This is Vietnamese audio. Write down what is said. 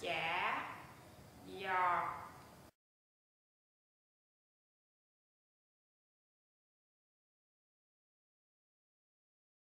chả giò.